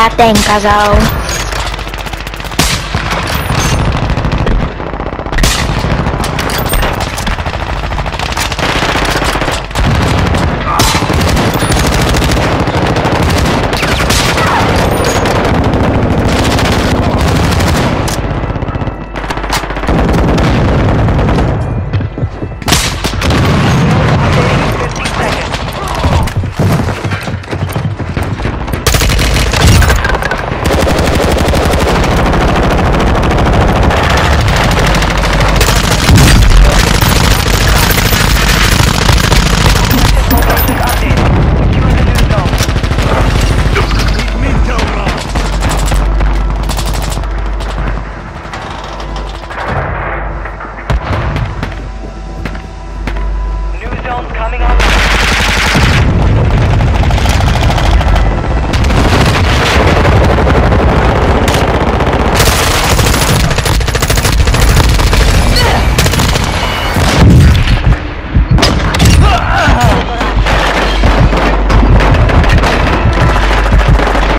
I think I cuzzo.